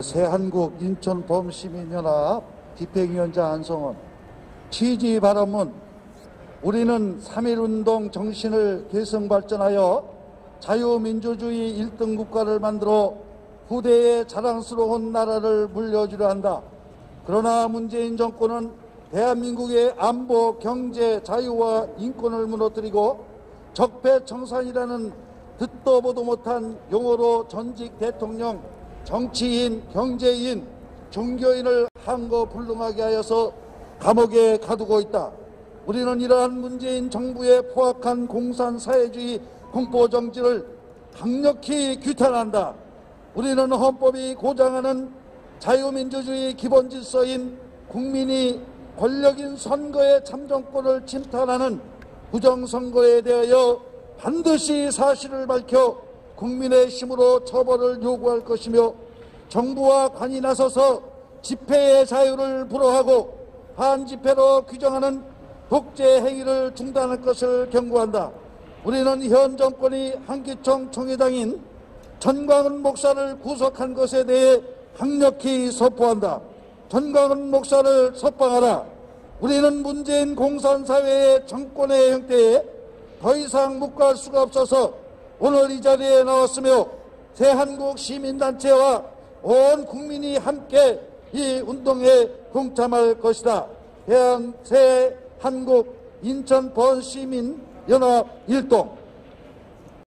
새한국 인천범시민연합 집행위원장 안성원 취지 발언문 우리는 3.1운동 정신을 계승발전하여 자유민주주의 1등 국가를 만들어 후대에 자랑스러운 나라를 물려주려 한다. 그러나 문재인 정권은 대한민국의 안보, 경제, 자유와 인권을 무너뜨리고 적폐청산이라는 듣도 보도 못한 용어로 전직 대통령 정치인, 경제인, 종교인을 한거불능하게 하여서 감옥에 가두고 있다. 우리는 이러한 문재인 정부의 포악한 공산 사회주의 공포정치를 강력히 규탄한다. 우리는 헌법이 고장하는 자유민주주의 기본 질서인 국민이 권력인 선거의 참정권을 침탈하는 부정선거에 대하여 반드시 사실을 밝혀 국민의 힘으로 처벌을 요구할 것이며 정부와 관이 나서서 집회의 자유를 불허하고 반집회로 규정하는 독재 행위를 중단할 것을 경고한다. 우리는 현 정권이 한기총 총회장인 전광훈 목사를 구속한 것에 대해 강력히 선포한다. 전광훈 목사를 석방하라. 우리는 문재인 공산사회의 정권의 형태에 더 이상 묵과할 수가 없어서 오늘 이 자리에 나왔으며 대한국 시민단체와 온 국민이 함께 이 운동에 동참할 것이다. 대한 새 한국 인천 번시민 연합 일동